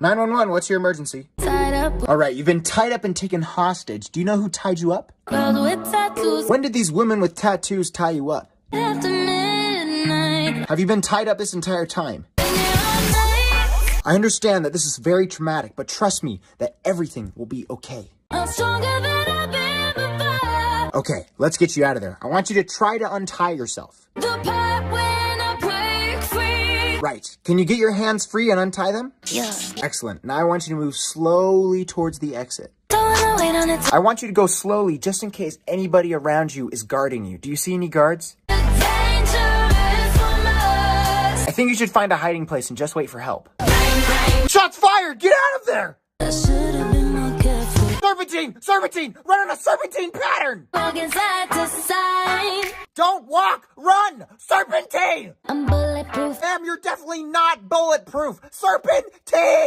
911, what's your emergency? Tied up, All right, you've been tied up and taken hostage. Do you know who tied you up? girls with tattoos. When did these women with tattoos tie you up? After midnight, Have you been tied up this entire time? been here all night. I understand that this is very traumatic, but trust me that everything will be okay. I'm stronger than I've been before. Okay, let's get you out of there. I want you to try to untie yourself. Right. Can you get your hands free and untie them? Yeah. Excellent. Now I want you to move slowly towards the exit. Don't wanna wait on it. I want you to go slowly just in case anybody around you is guarding you. Do you see any guards? Dangerous from us. I think you should find a hiding place and just wait for help. Shots fired! Get out of there! I should have been more careful. Serpentine! Serpentine! Run on a serpentine pattern! Walking side to side. Don't walk! Run! Serpentine! I'm bulletproof. You're definitely not bulletproof! Serpentine!